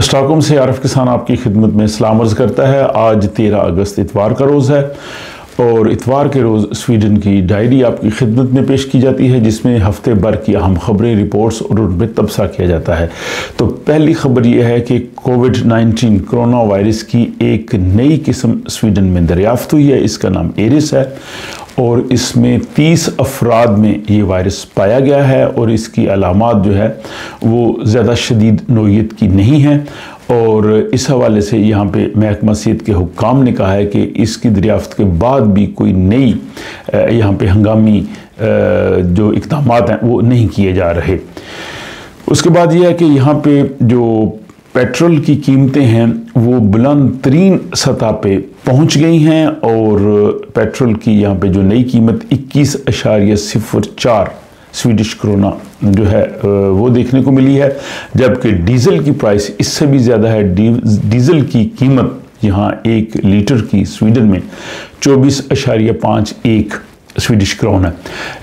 Stockholm से आरफ किसान आपकी खिदमत में सलाम अर्ज़ करता है। आज तेरह अगस्त इतवार का रोज़ है और इतवार के रोज़ स्वीडन की डायरी आपकी खिदमत में पेश की जाती है, जिसमें हफ़्ते भर की अहम खबरें, रिपोर्ट्स और उन पर तबसरा किया जाता है। तो पहली खबर यह है कि कोविड 19 कोरोना वायरस की एक नई किस्म स्वीडन में दरियाफ्त हुई है। इसका नाम एरिस है और इसमें 30 अफराद में ये वायरस पाया गया है और इसकी अलामत जो है वो ज़्यादा शदीद नोयत की नहीं है। और इस हवाले से यहाँ पे महकमा सेहत के हुकाम ने कहा है कि इसकी दरियाफ्त के बाद भी कोई नई यहाँ पे हंगामी जो इकदाम हैं वो नहीं किए जा रहे। उसके बाद यह है कि यहाँ पे जो पेट्रोल की कीमतें हैं, वो बुलंद तरीन सतह पे पहुँच गई हैं और पेट्रोल की यहाँ पे जो नई कीमत इक्कीस अशारिया सिफर चार स्वीडिश क्रोना जो है वो देखने को मिली है, जबकि डीज़ल की प्राइस इससे भी ज़्यादा है। डीज़ल की कीमत यहाँ एक लीटर की स्वीडन में चौबीस अशारिया पाँच एक स्वीडिश क्रोन है।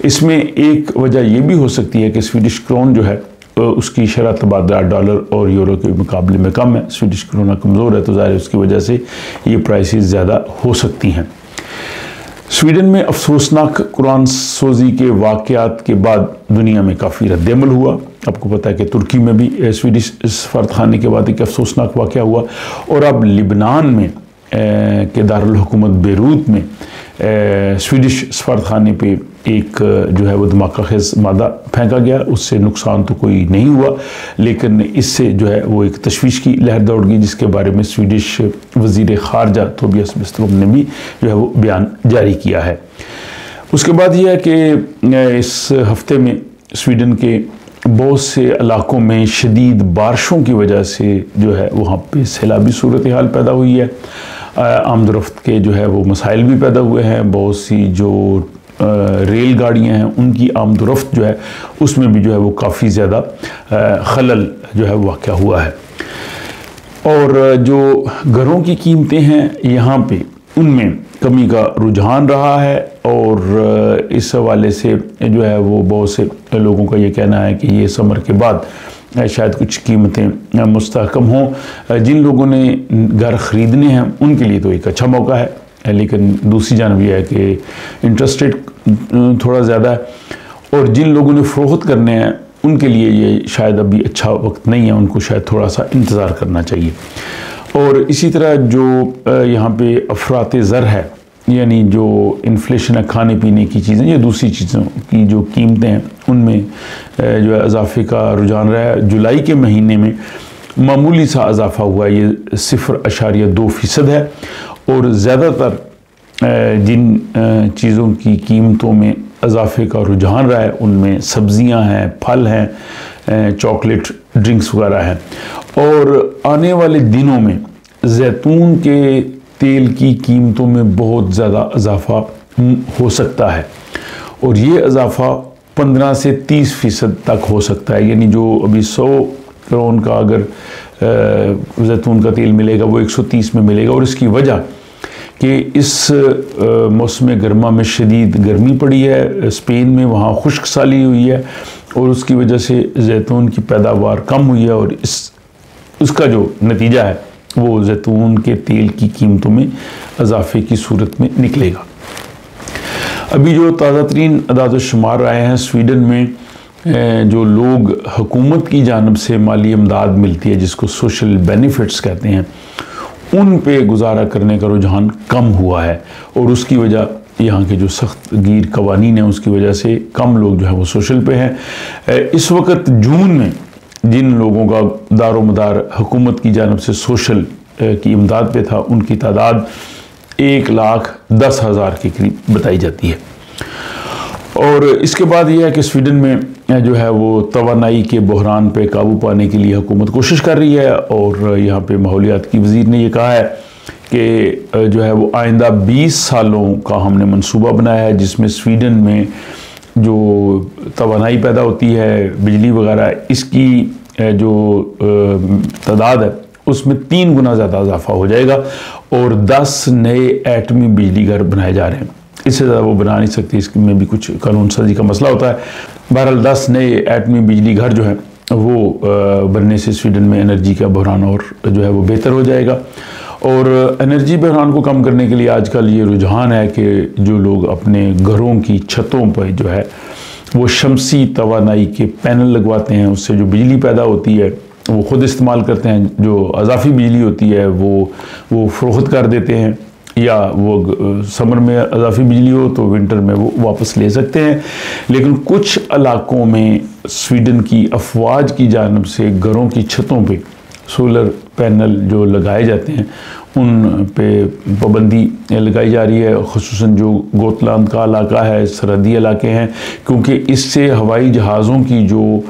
इसमें एक वजह यह भी हो सकती है कि स्वीडिश क्रोन जो है उसकी शरह तबादला डॉलर और यूरो के मुकाबले में कम है। स्वीडिश क्रोना कमज़ोर है तो ज़ाहिर उसकी वजह से ये प्राइसेस ज़्यादा हो सकती हैं। स्वीडन में अफसोसनाक कुरान सोजी के वाक़ात के बाद दुनिया में काफ़ी रद्दमल हुआ। आपको पता है कि तुर्की में भी स्वीडिश सफारत खाने के बाद एक अफसोसनाक वाक़ हुआ। और अब लिबनान में के दारकूमत बेरूत में स्वीडिश सफारत खाने पर एक जो है वो धमाका खेज मादा फेंका गया। उससे नुकसान तो कोई नहीं हुआ, लेकिन इससे जो है वो एक तशवीश की लहर दौड़ गई, जिसके बारे में स्वीडिश वज़ीर खारजा तोबियस मिस्त्रोम ने भी जो है वो बयान जारी किया है। उसके बाद यह है कि इस हफ़्ते में स्वीडन के बहुत से इलाकों में शदीद बारिशों की वजह से जो है वहाँ पे सैलाबी सूरत हाल पैदा हुई है। आमदरफ्त के जो है वो मसाइल भी पैदा हुए हैं। बहुत सी जो रेल गाड़ियाँ हैं, उनकी आमदरफ्त जो है, उसमें भी जो है वो काफ़ी ज़्यादा खलल जो है वाक़ हुआ है। और जो घरों की कीमतें हैं यहाँ पे, उनमें कमी का रुझान रहा है और इस हवाले से जो है वो बहुत से लोगों का ये कहना है कि ये समर के बाद शायद कुछ कीमतें मुस्तकम हों। जिन लोगों ने घर ख़रीदने हैं, उनके लिए तो एक अच्छा मौका है। लेकिन दूसरी जानब यह है कि इंटरेस्ट रेट थोड़ा ज़्यादा है। और जिन लोगों ने फ़रोख्त करने हैं, उनके लिए ये शायद अभी अच्छा वक्त नहीं है। उनको शायद थोड़ा सा इंतज़ार करना चाहिए। और इसी तरह जो यहाँ पे अफरात ज़र है यानी जो इन्फ्लेशन है, खाने पीने की चीज़ें, या दूसरी चीज़ों की जो कीमतें हैं, उनमें जो है इजाफे का रुझान रहा है। जुलाई के महीने में मामूली सा इजाफा हुआ ये सिफर अशारिया दो फ़ीसद है। और ज़्यादातर जिन चीज़ों की कीमतों में इजाफे का रुझान रहा है, उनमें सब्ज़ियाँ हैं, फल हैं चॉकलेट ड्रिंक्स वगैरह हैं। और आने वाले दिनों में जैतून के तेल की कीमतों में बहुत ज़्यादा इजाफा हो सकता है। और ये इजाफा 15 से 30 फ़ीसद तक हो सकता है। यानी जो अभी 100 करोड़ का अगर जैतून का तेल मिलेगा, वो 130 में मिलेगा। और इसकी वजह कि इस मौसम गर्मा में शदीद गर्मी पड़ी है, स्पेन में वहाँ खुश्क साली हुई है, और उसकी वजह से जैतून की पैदावार कम हुई है। और इस, उसका जो नतीजा है वो जैतून के तेल की कीमतों में इजाफे की सूरत में निकलेगा। अभी जो ताज़ा तरीन अदाद शुमार आए हैं, स्वीडन में जो लोग हुकूमत की जानब से माली इमदाद मिलती है, जिसको सोशल बेनिफिट्स कहते हैं, उन पे गुजारा करने का रुझान कम हुआ है और उसकी वजह, यहाँ के जो सख्त गिर कवानीन है, उसकी वजह से कम लोग जो है वो सोशल पे हैं। इस वक्त जून में जिन लोगों का दारो मदार हुकूमत की जानब से सोशल की इमदाद पे था, उनकी तादाद एक लाख दस हज़ार के करीब बताई जाती है। और इसके बाद यह है कि स्वीडन में जो है वो तोानाई के बहरान पे काबू पाने के लिए हुकूमत कोशिश कर रही है और यहाँ पे माहौलियात की वज़ीर ने यह कहा है कि जो है वो आइंदा 20 सालों का हमने मंसूबा बनाया है, जिसमें स्वीडन में जो तोानाई पैदा होती है, बिजली वगैरह, इसकी जो तादाद है, उसमें तीन गुना ज़्यादा इजाफा हो जाएगा और दस नए एटमी बिजली घर बनाए जा रहे हैं। इससे ज़्यादा वो बना नहीं सकती इसमें भी कुछ कानून साजी का मसला होता है। बहरहाल दस नए एटमी बिजली घर जो हैं, वो बनने से स्वीडन में एनर्जी का बहरान और जो है वो बेहतर हो जाएगा। और एनर्जी बहरान को कम करने के लिए आजकल ये रुझान है कि जो लोग अपने घरों की छतों पर जो है, वो शमसी तोानाई के पैनल लगवाते हैं, उससे जो बिजली पैदा होती है, वो ख़ुद इस्तेमाल करते हैं, जो अजाफी बिजली होती है, वो वो फ़रोख्त कर देते हैं, या वो समर में अजाफी बिजली हो तो विंटर में वो वापस ले सकते हैं। लेकिन कुछ इलाकों में स्वीडन की अफवाज की जानब से घरों की छतों पे सोलर पैनल जो लगाए जाते हैं, उन पे पाबंदी लगाई जा रही है। खसूस जो गोतलांद का इलाका है, सरहदी इलाके हैं, क्योंकि इससे हवाई जहाज़ों की जो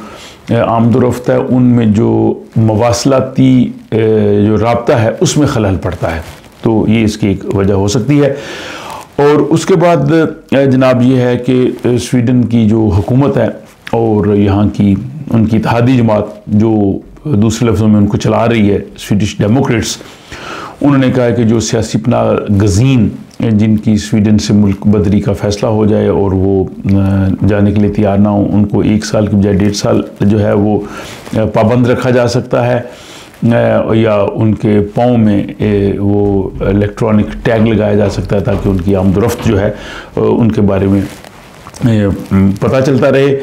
आमदोरफ्त है, उनमें जो मवासलाती जो रबता है, उसमें खलल पड़ता है। तो ये इसकी एक वजह हो सकती है। और उसके बाद जनाब ये है कि स्वीडन की जो हुकूमत है और यहाँ की, उनकी इतिहादी जमात जो दूसरे लफ्ज़ों में उनको चला रही है स्वीडिश डेमोक्रेट्स उन्होंने कहा कि जो सियासी पना गजीन जिनकी स्वीडन से मुल्क बदरी का फ़ैसला हो जाए और वो जाने के लिए तैयार ना हो, उनको एक साल की बजाय डेढ़ साल जो है वो पाबंद रखा जा सकता है या उनके पाँव में वो इलेक्ट्रॉनिक टैग लगाया जा सकता है ताकि उनकी आमदरफ्त जो है उनके बारे में पता चलता रहे।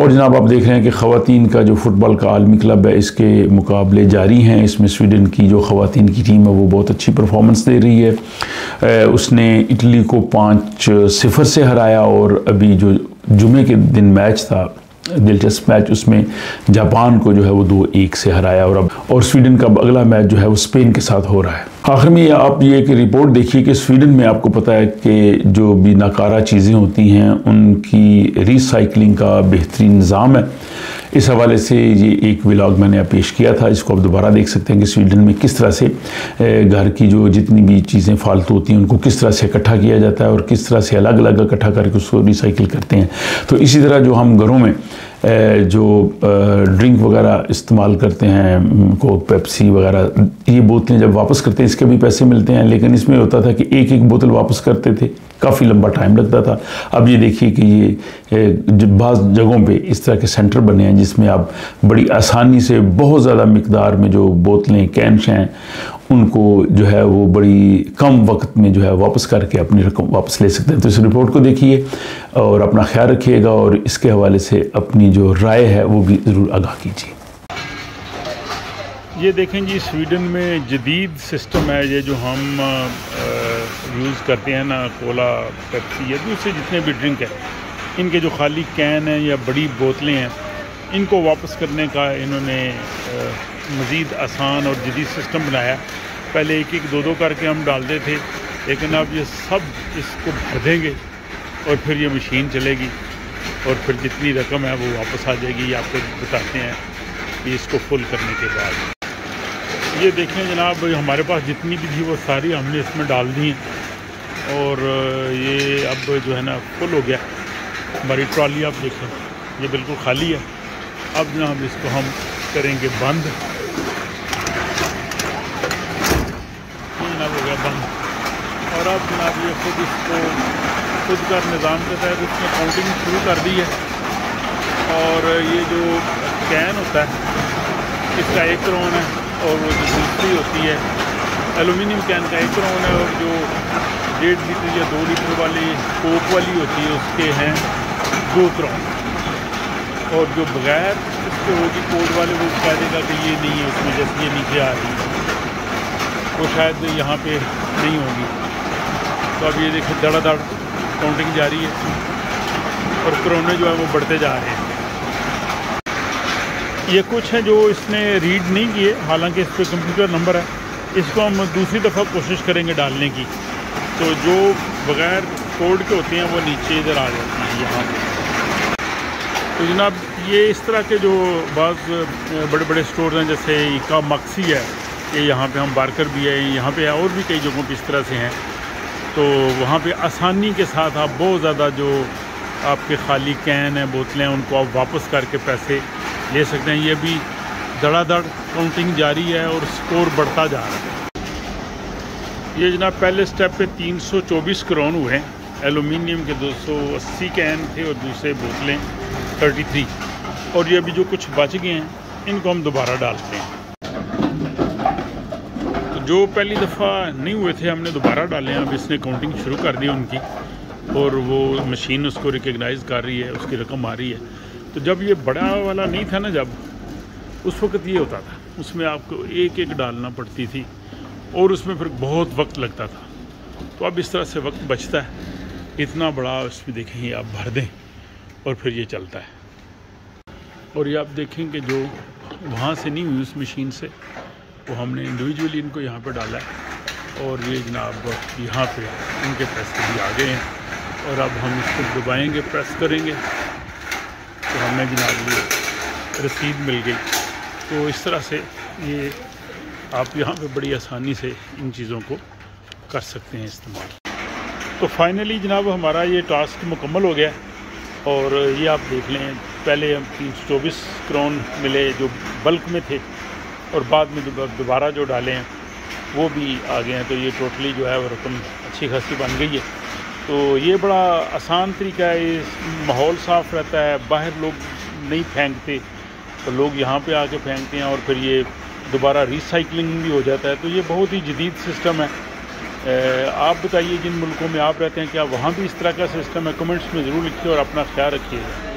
और जनाब आप देख रहे हैं कि ख़वान का जो फ़ुटबॉल का आलमी क्लब है, इसके मुकाबले जारी हैं। इसमें स्वीडन की जो ख़वान की टीम है, वो बहुत अच्छी परफॉर्मेंस दे रही है। उसने इटली को पाँच सिफर से हराया और अभी जो जुमे के दिन मैच था, दिलचस्प मैच, उसमें जापान को जो है वो दो एक से हराया और अब, और स्वीडन का अगला मैच जो है वो स्पेन के साथ हो रहा है। आखिर में आप ये एक रिपोर्ट देखिए कि स्वीडन में आपको पता है कि जो भी नाकारा चीज़ें होती हैं, उनकी रिसाइकलिंग का बेहतरीन निज़ाम है। इस हवाले से ये एक व्लाग मैंने पेश किया था, इसको आप दोबारा देख सकते हैं कि स्वीडन में किस तरह से घर की जो जितनी भी चीज़ें फालतू होती हैं, उनको किस तरह से इकट्ठा किया जाता है और किस तरह से अलग अलग इकट्ठा करके उसको रिसाइकिल करते हैं। तो इसी तरह जो हम घरों में जो ड्रिंक वगैरह इस्तेमाल करते हैं कोक पेप्सी वगैरह, ये बोतलें जब वापस करते हैं, इसके भी पैसे मिलते हैं, लेकिन इसमें होता था कि एक एक बोतल वापस करते थे। काफ़ी लंबा टाइम लगता था। अब ये देखिए कि ये बाज़ जगहों पे इस तरह के सेंटर बने हैं जिसमें आप बड़ी आसानी से बहुत ज़्यादा मकदार में जो बोतलें कैंस हैं, उनको जो है वो बड़ी कम वक्त में जो है वापस करके अपनी रकम वापस ले सकते हैं। तो इस रिपोर्ट को देखिए और अपना ख्याल रखिएगा और इसके हवाले से अपनी जो राय है वो भी ज़रूर आगाह कीजिए। ये देखें जी, स्वीडन में जदीद सिस्टम है ये जो हम यूज़ करते हैं ना, कोला, पेप्सी या दूसरे जितने भी ड्रिंक है, इनके जो खाली कैन हैं या बड़ी बोतलें हैं, इनको वापस करने का इन्होंने मज़ीद आसान और जदीद सिस्टम बनाया। पहले एक एक दो दो करके हम डालते थे, लेकिन अब ये सब इसको भर देंगे और फिर ये मशीन चलेगी और फिर जितनी रकम है वो वापस आ जाएगी। ये आपको बताते हैं कि इसको फुल करने के बाद। ये देखें जनाब, हमारे पास जितनी भी थी वो सारी हमने इसमें डाल दी और ये अब जो है ना, फुल हो गया। हमारी ट्रॉली आप देखें, ये बिल्कुल खाली है। अब जनाब इसको हम करेंगे बंद। जनाब हो गया बंद। और अब जनाब ये खुद इसको, खुद का निज़ाम के तहत उसने काउंटिंग शुरू कर दी है। और ये जो कैन होता है, इसका एक रोन है। और वो जो दूसरी होती है एलुमिनियम कैन का एक करोन है और जो डेढ़ लीटर या दो लीटर वाली कोक वाली होती है, उसके हैं दो करोन और जो बगैर इसके होगी कोड वाले, वो कह देगा कि ये नहीं है उसमें, जैसे ये नीचे आ रही है। वो शायद यहाँ पे नहीं होगी। तो अब ये देखिए, धड़ाधड़ काउंटिंग जारी है और कोरोना जो है वो बढ़ते जा रहे हैं। ये कुछ हैं जो इसने रीड नहीं किए, हालाँकि इस पर कंप्यूटर नंबर है। इसको हम दूसरी दफ़ा कोशिश करेंगे डालने की। तो जो बग़ैर कोड के होते हैं, वो नीचे इधर आ जाते हैं, यहाँ पर तो जनाब, ये इस तरह के जो बाज़ बड़े बड़े स्टोर हैं, जैसे इका मक्सी है, ये यहाँ पे हम बारकर भी है, यहाँ पे और भी कई जगहों पे इस तरह से हैं। तो वहाँ पे आसानी के साथ आप बहुत ज़्यादा जो आपके खाली कैन हैं, बोतलें हैं, उनको आप वापस करके पैसे ले सकते हैं। ये भी धड़ाधड़ काउंटिंग जारी है और स्कोर बढ़ता जा रहा है। ये जनाब पहले स्टेप पे 324 करोन हुए हैं। एलुमिनियम के 280 कैन थे और दूसरे बोतलें 33 और ये अभी जो कुछ बच गए हैं, इनको हम दोबारा डालते हैं। तो जो पहली दफ़ा नहीं हुए थे, हमने दोबारा डाले हैं। अब इसने काउंटिंग शुरू कर दी उनकी। और वो मशीन उसको रिकगनाइज़ कर रही है, उसकी रकम आ रही है। तो जब ये बड़ा वाला नहीं था ना जब, उस वक्त ये होता था, उसमें आपको एक एक डालना पड़ती थी और उसमें फिर बहुत वक्त लगता था। तो अब इस तरह से वक्त बचता है। इतना बड़ा उसमें देखेंगे आप भर दें और फिर ये चलता है। और ये आप देखें कि जो वहाँ से नहीं हुई उस मशीन से, वो हमने इंडिविजुअली इनको यहाँ पर डाला है और ये जनाब यहाँ पे इनके पैसे भी आ गए हैं। और अब हम इसको दबाएँगे प्रेस करेंगे। तो हमें जनाब ये रसीद मिल गई। तो इस तरह से ये आप यहाँ पे बड़ी आसानी से इन चीज़ों को कर सकते हैं इस्तेमाल। तो फाइनली जनाब हमारा ये टास्क मुकम्मल हो गया और ये आप देख लें, पहले हम तीन सौ चौबीस क्रोन मिले जो बल्क में थे और बाद में दोबारा जो डाले हैं, वो भी आ गए हैं। तो ये टोटली जो है वो रकम अच्छी खासी बन गई है। तो ये बड़ा आसान तरीका है माहौल साफ़ रहता है, बाहर लोग नहीं फेंकते तो लोग यहाँ पे आके फेंकते हैं और फिर ये दोबारा रिसाइकलिंग भी हो जाता है। तो ये बहुत ही जदीद सिस्टम है। आप बताइए, जिन मुल्कों में आप रहते हैं, क्या वहाँ भी इस तरह का सिस्टम है? कमेंट्स में ज़रूर लिखिए और अपना ख्याल रखिएगा।